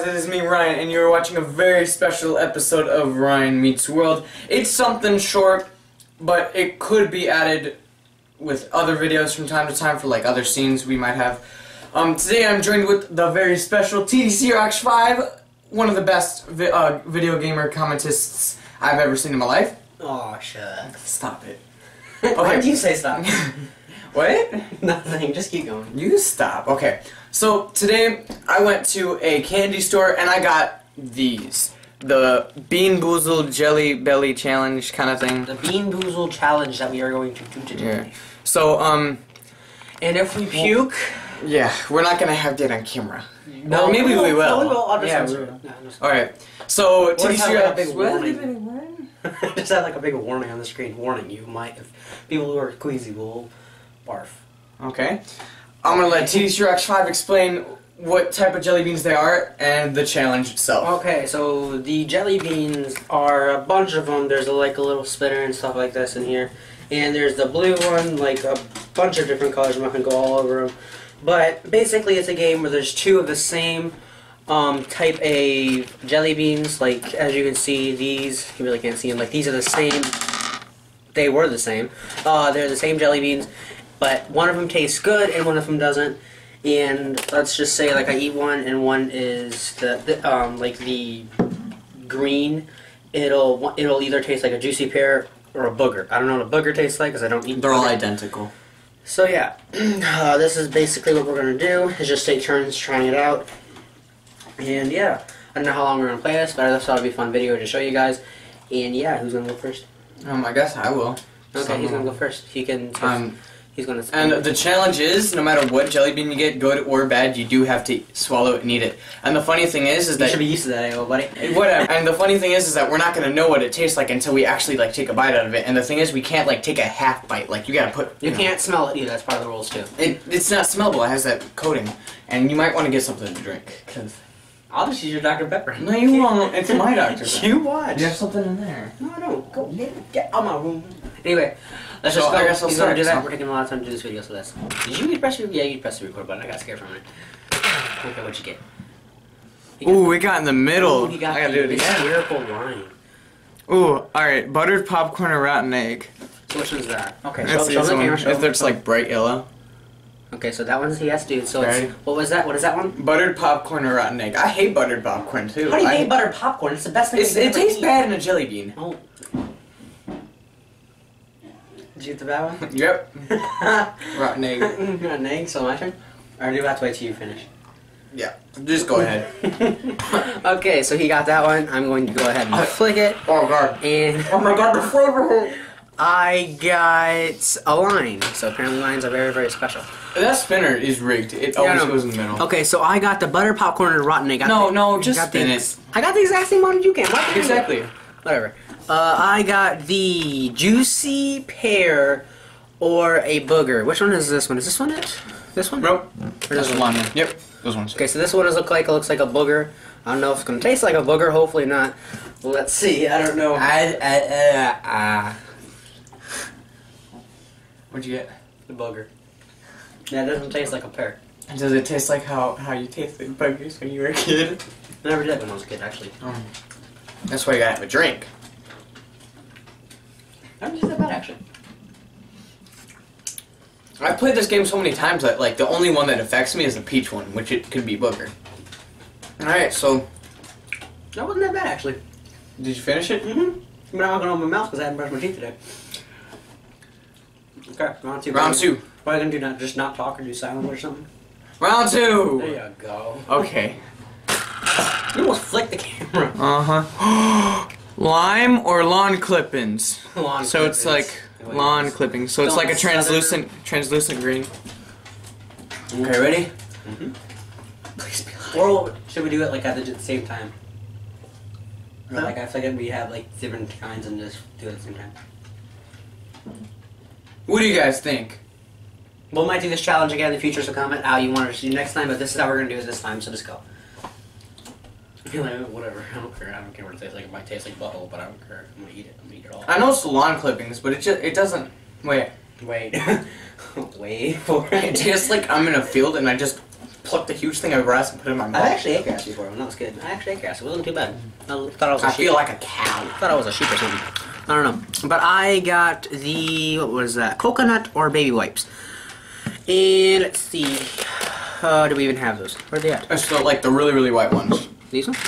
guys? It is me, Ryan, and you're watching a very special episode of Ryan Meets World. It's something short, but it could be added with other videos from time to time for like other scenes we might have. Um, today I'm joined with the very special TDCROX 5, one of the best vi uh, video gamer commentists I've ever seen in my life. Oh, shucks. Stop it. Why did you say stop? What? Nothing, just keep going. You stop. Okay. So today I went to a candy store and I got these. The Bean Boozled Jelly Belly Challenge kind of thing. The Bean Boozle challenge that we are going to do today. Yeah. So, um, And if we puke... yeah, we're not gonna have that on camera. No, Or maybe we will. No, we will. I'll just Yeah, we it. will. No, just- Alright. So, What if I have a big warning? just have like a big warning on the screen. Warning, you might, if people who are queasy will barf. Okay. I'm gonna let TDCROX 5 explain what type of jelly beans they are and the challenge itself. Okay, so the jelly beans are a bunch of them. There's a, like a little spinner and stuff like this in here. And there's the blue one, like a bunch of different colors. I'm not going to go all over them. But basically it's a game where there's two of the same um, type A jelly beans. Like, as you can see, these, you really can't see them, like these are the same. They were the same. Uh, they're the same jelly beans. But one of them tastes good and one of them doesn't. And let's just say like I eat one and one is the, the um like the green. It'll it'll either taste like a juicy pear or a booger. I don't know what a booger tastes like because I don't eat They're all identical. so yeah. Uh, this is basically what we're gonna do is just take turns trying it out. And yeah. I don't know how long we're gonna play this but I just thought it'd be a fun video to show you guys. And yeah who's gonna go first? Um, I guess I will. okay he's gonna go first. He can Um, he's gonna And the challenge is, no matter what jelly bean you get, good or bad, you do have to swallow it and eat it. And the funny thing is, is that you should be used to that eh, buddy whatever. And the funny thing is, is that we're not gonna know what it tastes like until we actually like take a bite out of it. And the thing is, we can't like take a half bite. Like you gotta put. you know, can't smell it either that's part of the rules too It, it's not smellable. It has that coating, and you might want to get something to drink. Cause I'll just use your Dr. Pepper. no, you won't. It's my doctor. You watch. You have something in there. No, I don't. Go get, get out my room. Anyway, let's So, just go. I guess I'll start, do that. We're taking a lot of time to do this video, so that's. Did you press the Yeah, you press the record button. I got scared for a minute. Okay, what'd you get? He got- Ooh, we got in the middle. Ooh, got I gotta the do it again. Spherical line. Ooh, all right. Buttered popcorn or rotten egg. So which one's that? Okay, It's show, the show the one. camera. Show If it's like bright yellow. Okay, so that one's he has to do. So it's, what was that? What is that one? Buttered popcorn or rotten egg. I hate buttered popcorn too. How do you I- hate buttered popcorn? It's the best thing. It's, it tastes eat. bad in a jelly bean. Oh. Did you get the bad one? Yep. Rotten egg. An egg, so my turn? Or do you have to wait till you finish? Yeah. Just go ahead. okay, so he got that one. I'm going to go ahead and flick it. Oh god. And Oh my god, the flavor. I got a line. So apparently lines are very, very special. That spinner is rigged. It Yeah, I always goes in the middle. Okay, so I got the butter popcorn and rotten egg. No, got no, just spin the, it. I got the exact same one as you can. What? Exactly. Whatever. Uh, I got the juicy pear or a booger. Which one is this one? Is this one it? This one? Nope. Or this one? lemon. Yep. Those ones. Okay, so this one does look like it looks like a booger. I don't know if it's gonna taste like a booger. Hopefully not. Let's see. I don't know. I, I, uh, uh. What'd you get? The booger. Yeah, it doesn't taste like a pear. Does it taste like how, how you tasted boogers when you were a kid? Never did when I was a kid, actually. Um, that's why you gotta have a drink. Don't think that bad, actually. I've played this game so many times that like the only one that affects me is the peach one, which it could be booger. Alright, so That wasn't that bad, actually. did you finish it? Mm-hmm. But I'm not gonna open my mouth because I haven't brushed my teeth today. Okay, round two. Round two. What are you do? Not just not talk or do silent or something? Round two! There you go. Okay. You almost flicked the camera. Uh-huh. Lime or lawn clippings? Lawn so it's like lawn clippings. So it's Don't like a southern- translucent translucent green. Okay, ready? Mm -hmm. Please be Or should we do it like at the same time? Or like I feel like we have like different kinds and just do it at the same time. What do you guys think? We might do this challenge again in the future, so comment how you want us to do next time, but this is how we're gonna do it this time, so just go. You're like, whatever, I don't care, I don't care what it tastes like, it might taste like butthole, but I don't care, I'm gonna eat it, I'm gonna eat it all. I know it's lawn clippings, but it just it doesn't wait. Wait. Wait for It it. tastes like I'm in a field and I just plucked a huge thing of grass and put it in my mouth. I've actually ate grass before, and that was good. I actually ate grass. It wasn't too bad. I thought I was a I sheep. feel like a cow. I thought I was a sheep or something. I don't know. But I got the what was that? Coconut or baby wipes. And let's see. Uh, do we even have those? Where are they at? It's the, like the really, really white ones. These ones?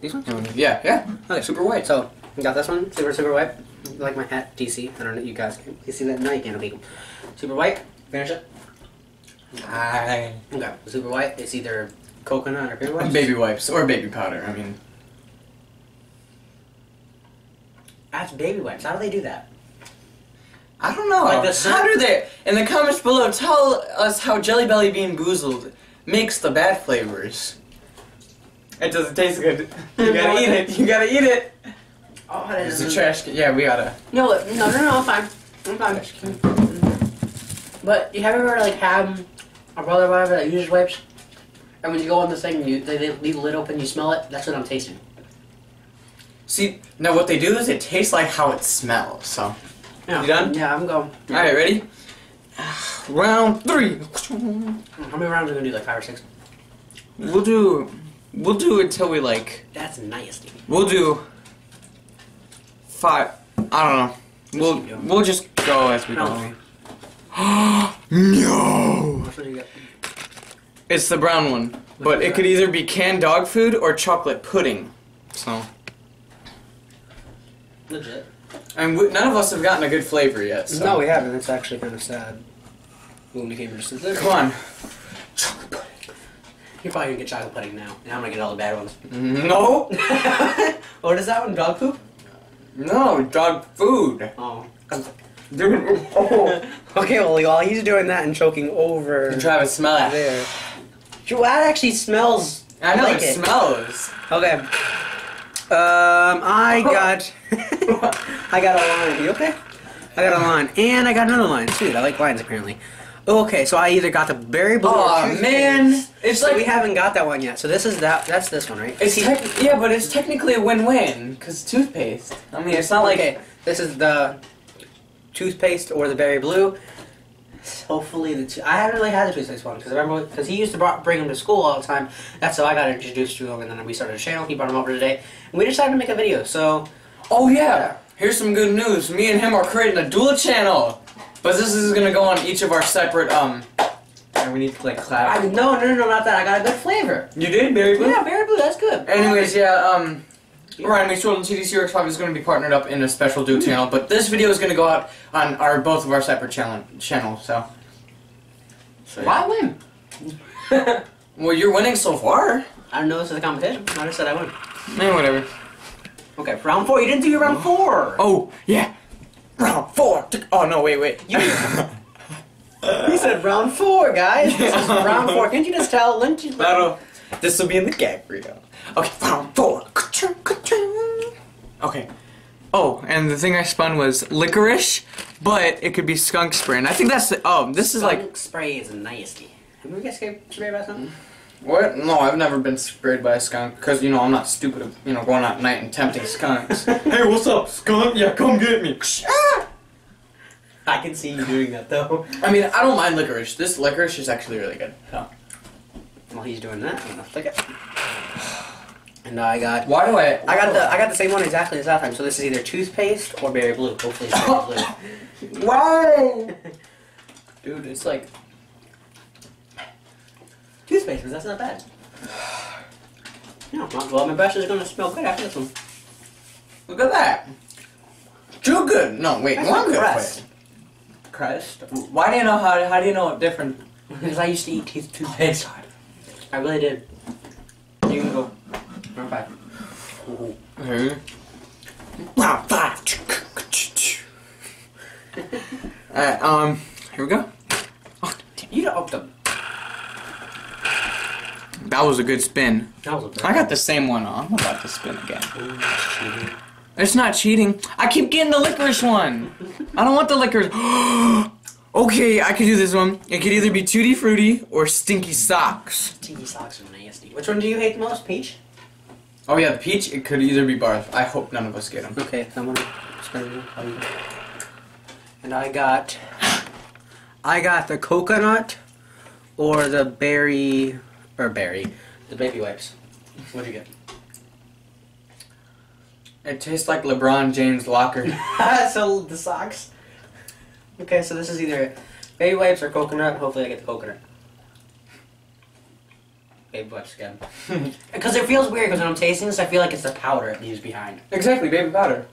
These ones? Um, yeah, yeah. Okay, Super white. So, we got this one, super, super white. Like my hat, DC. I don't know, you guys can you see that? No, you can't, okay. Super white, finish it. I... Okay, super white, it's either coconut or baby wipes. Baby wipes or baby powder. I mean, That's baby wipes. How do they do that? I don't know. Like the how do they? In the comments below, tell us how Jelly Belly Bean Boozled makes the bad flavors. It doesn't taste good. You gotta eat it. You gotta eat it. Oh, that It's a trash can. Yeah, we gotta. No, no, no, no, I'm fine. I'm fine. Trash can. But you have ever like had a brother or whatever that uses wipes, and when you go on this thing, you they, they leave the lid open, you smell it. That's what I'm tasting. See, now what they do is it tastes like how it smells. So, Yeah. You done? Yeah, I'm going. all right, ready? Round three. How many rounds are we gonna do? Like five or six? We'll do. We'll do it until we like. That's nasty. We'll do. Five. I don't know. We'll we'll just go as we go. no. Which one do you get? It's the brown one, but it could either be canned dog food or chocolate pudding. So, Legit. and we, none of us have gotten a good flavor yet. So. No, we haven't. It's actually kind of sad. When we came Come on. You're probably gonna get chocolate pudding now, and I'm gonna get all the bad ones. No. what is that one? Dog poop? No, dog food. Oh. Dude, oh. Okay, well, while he's doing that and choking over You try to smell it. there. That actually smells. I know like it, smells. Okay. Um, I got. I got a line. You okay? I got a line, and I got another line. too. I like lines apparently. Okay, so I either got the berry blue. Oh toothpaste. man, it's So like we haven't got that one yet. So this is that. That's this one, right? It's yeah, but it's technically a win-win because toothpaste. I mean, it's not like okay. This is the toothpaste or the berry blue. Hopefully the. To- I haven't really had the toothpaste one because I remember because he used to bring him to school all the time. That's how I got introduced to him, and then we started a channel. He brought him over today, and we decided to make a video. So Oh yeah, here's some good news. Me and him are creating a dual channel, but this is gonna go on each of our separate um. And we need to like I, clap. no, no, no, no, not that. I got a good flavor. You did, Berry Blue. Yeah, berry blue. That's good. Anyways, yeah, um, Ryan Meets World and TDC 5 is going to be partnered up in a special duo channel, but this video is going to go out on our both of our separate channel channels. So, so yeah. Why win? Well, you're winning so far. I don't know this is a competition. I just said I win. Man, whatever. Okay, round four. You didn't do your round four. Oh yeah, round four. Oh no, wait, wait. You- He said round four, guys. This is round four. Can't you just tell? That'll. This will be in the gag reel. Okay, round four. Okay. Oh, and the thing I spun was licorice, but it could be skunk spray. And I think that's the. Oh, this is like. Skunk spray is nasty. Have you guys get sprayed by something? What? No, I've never been sprayed by a skunk because you know I'm not stupid. Of, you know, going out at night and tempting skunks. hey, what's up, skunk? Yeah, come get me. Ah! I can see you doing that though. I mean, I don't mind licorice. This licorice is actually really good. So. While he's doing that, I'm gonna flick it. And I got. Why do I? I got the I got the same one exactly as that time. So this is either toothpaste or berry blue. Hopefully it's berry blue. Wow. Dude, it's like. Toothpaste, that's not bad. No, well, my brush is gonna smell good after this one. Look at that. Too good. No, wait. That's one good. crust. Wait. Crust. Why do you know how? How do you know different? Because I used to eat teeth toothpaste. I really did. You can go. Round five. Ooh. Okay. Round five. Alright, um, here we go. Oh. You don't open That was a good spin. That was a I got the same one on. I'm about to spin again. Ooh. It's not cheating. I keep getting the licorice one. I don't want the licorice. okay, I could do this one. It could either be Tutti Frutti or Stinky Socks. Tiki socks are nasty. Which one do you hate the most? Peach? Oh yeah, the peach. It could either be Barf. I hope none of us get them. Okay, I'm gonna spin it. And I got. I got the coconut or the berry or berry, the baby wipes. What'd you get? It tastes like LeBron James locker. so the socks. Okay, so this is either baby wipes or coconut. Hopefully, I get the coconut. Baby wipes again. Because it feels weird. Because when I'm tasting this, I feel like it's the powder it leaves behind. exactly, baby powder.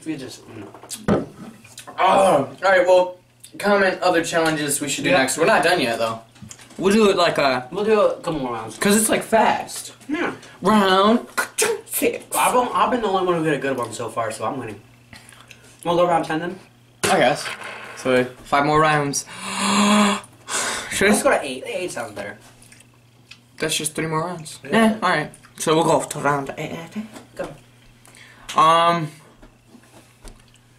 Feels just. Mm. Oh, all right. Well, comment other challenges we should do Yeah. next. We're not done yet though. We'll do it like a, We'll do a couple more rounds. cause it's like fast. Yeah. Round six. I've, been- I've been the only one who got a good one so far, so I'm winning. We'll go round ten then. I guess. So five more rounds. Should Let's I? go to eight. Eight sounds better. That's just three more rounds. Yeah. Yeah. All right. So we'll go off to round eight. Go. Um.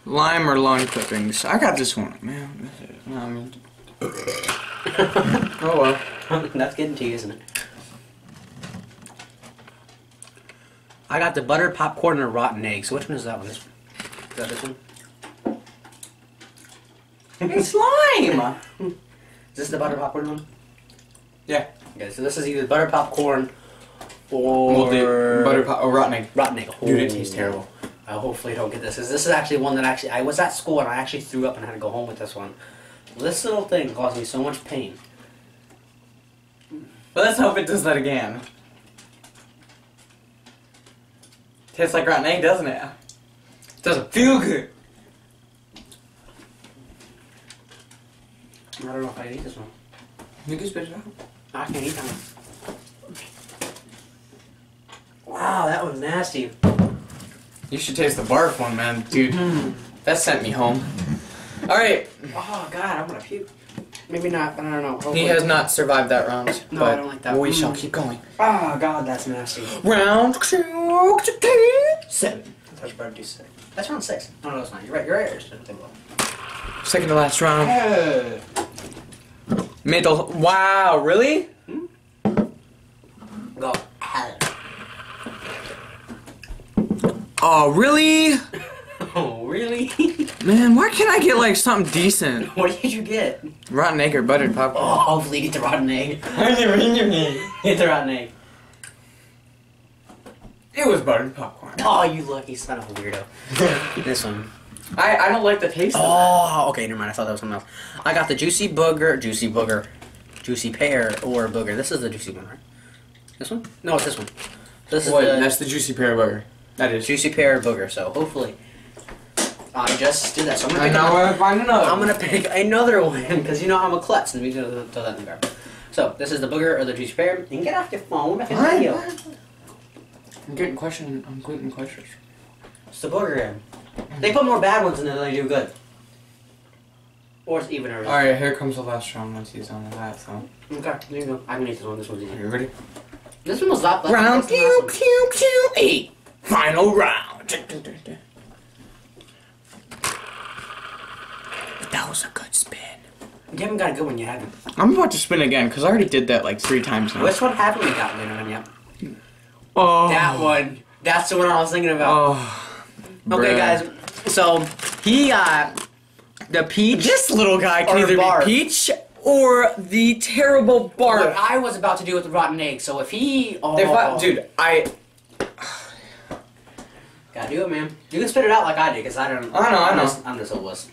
Lime or lawn clippings? I got this one, man. No, I mean. Oh well. That's getting to you, isn't it? I got the buttered popcorn and rotten egg. So which one is that one? This one? Is that this one? It's lime. Is this the butter popcorn one? Yeah. Okay, so this is either butter popcorn or We'll butter pop or rotten egg. rotten egg. Dude, it tastes terrible. Uh, I hopefully don't get this. 'cause This is actually one that actually I was at school and I actually threw up and had to go home with this one. This little thing caused me so much pain. But let's hope it does that again. Tastes like rotten egg, doesn't it? Doesn't feel good. I don't know if I eat this one. You can spit it out. I can't eat that one. Wow, that was nasty. You should taste the barf one, man, dude. Mm-hmm. That sent me home. All right, Oh god, I'm gonna puke. Maybe not, but I don't know. Hopefully. he has not survived that round. No, but I don't like that. We Mm. shall keep going. Oh god, that's nasty. Round two, Seven. I thought you better do six. That's round six. No, no, that's not. You're right. You're right. You're still thinking second to last round. about. Middle. Wow, really? Go. Oh, really? Oh, really? Man, why can't I get like something decent? what did you get? Rotten egg or buttered oh, popcorn. Oh, hopefully you get the rotten egg. Get the rotten egg. It was buttered popcorn. Oh, you lucky son of a weirdo. this one. I, I don't like the taste of it. Oh, okay, never mind. I thought that was something else. I got the juicy booger, juicy booger, juicy pear or booger. This is the juicy one, right? This one? No, it's this one. This is Wait, the that's the juicy pear burger. That is. juicy pear booger. So hopefully, I just did that. So I'm gonna know another- where to find another. I'm gonna pick another one because you know I'm a klutz and we gonna throw that in the garbage. So this is the booger or the juice pear. You can get off your phone. We're making a. I'm getting questions. I'm getting questions. It's the booger in. They put more bad ones in there than they do good. Or it's even. All right, here comes the last round once he's with that. So, Okay, there you go. I can eat this one. This one's are easy. you ready? This one was bad. Round That's the pew last one. pew pew eight. Final round. That was a good spin. You haven't got a good one. You haven't. I'm about to spin again because I already did that like three times now. Which one haven't we gotten in on yet? Oh. That one. That's the one I was thinking about. Oh. okay, bruh. guys. So he got the peach. This little guy can either barf. be peach or the terrible What. I was about to do with the rotten egg. So if he, oh, If I, dude, I gotta do it, man. You can spit it out like I did, cause I don't. I know, I I'm know. Just, I'm just a wuss.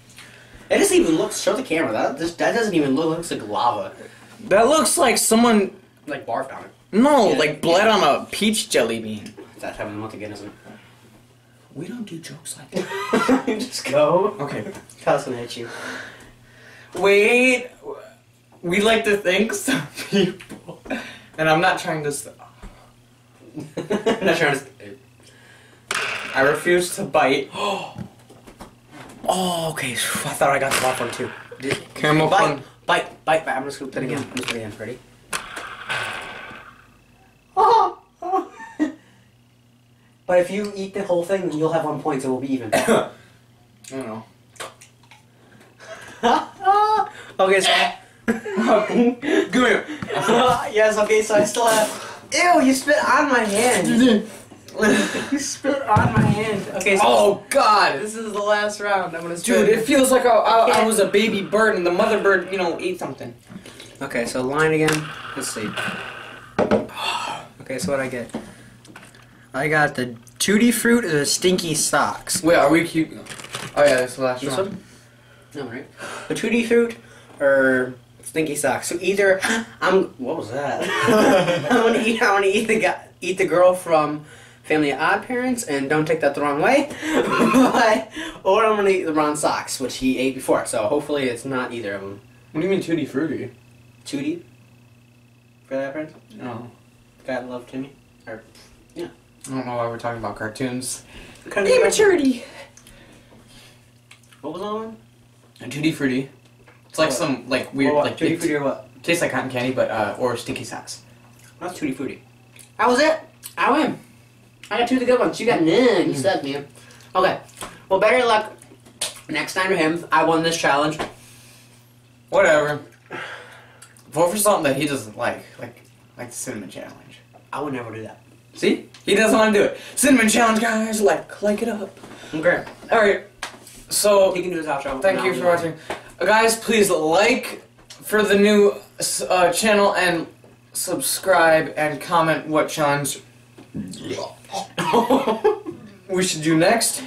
It doesn't even look. Show the camera. That this, that doesn't even look. Looks like lava, that looks like someone like barf on it. no, Yeah. like bled on a peach jelly bean. That's having month again, isn't it? We don't do jokes like that. just go. Okay. How's gonna hit you? Wait. We like to think some people, and I'm not trying to. St- not trying to. I refuse to bite. Oh, okay. I thought I got the off one too. Caramel bite, fun. bite, bite, bite. I'm gonna scoop it again. I'm just put it again. Ready? But if you eat the whole thing, then you'll have one point, so we'll be even. I don't know. okay, so. Come here. yes, okay, so I still have. Ew, you spit on my hand. you spit on my hand. Okay, so Oh God. this is the last round. I'm gonna spit. Dude, it feels like I, I, I can't- was a baby bird and the mother bird, you know, ate something. Okay, so line again. Let's see. Okay, so what I get? I got the tutti fruit or the stinky socks. Wait, are we keep? Oh yeah, that's the last This one. one? No, right? The tutti fruit or stinky socks. So either I'm. What was that? I want to eat. I want to eat the guy, eat the girl from Family of Odd Parents, and don't take that the wrong way. but, or I'm gonna eat the Ron socks, which he ate before. So hopefully it's not either of them. What do you mean tutti frutti? Tootie. For that parents? No, Guy that loved Timmy. Or yeah. I don't know why we're talking about cartoons. kind Immaturity. What was that one? Tutti frutti. It's like What? some like weird What, like tutti it frutti or what? tastes like cotton candy, but uh, or stinky socks. That's tutti frutti. That was it. I win. I got two of the good ones. You got none. You suck, man. Okay. Well, better luck next time to him. I won this challenge. Whatever. Vote for something that he doesn't like, like like the cinnamon challenge. I would never do that. See, he doesn't want to do it. Cinnamon challenge, guys. Like like it up. Okay. All right. So He can do his outro. Thank No, you for watching. Uh, guys, please like for the new uh, channel and subscribe and comment what challenge we should do next.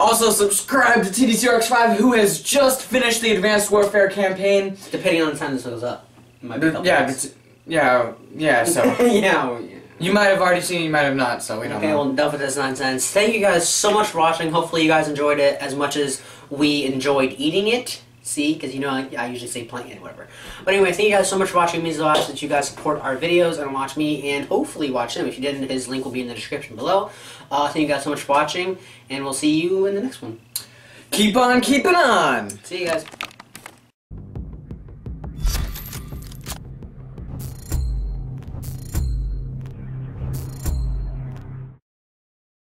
Also, subscribe to TDCROX5, who has just finished the Advanced Warfare campaign. Depending on the time this goes up. It might be a Yeah, but, yeah, yeah. So yeah. well, yeah. you might have already seen, you might have not. So we don't Okay, know. well, enough of this nonsense. Thank you guys so much for watching. Hopefully, you guys enjoyed it as much as we enjoyed eating it. See, because you know I, I usually say playing and whatever. But anyway, thank you guys so much for watching. It means a lot that you guys support our videos and watch me, and hopefully watch him. If you didn't, his link will be in the description below. Uh, thank you guys so much for watching, and we'll see you in the next one. Keep on keeping on. See you guys.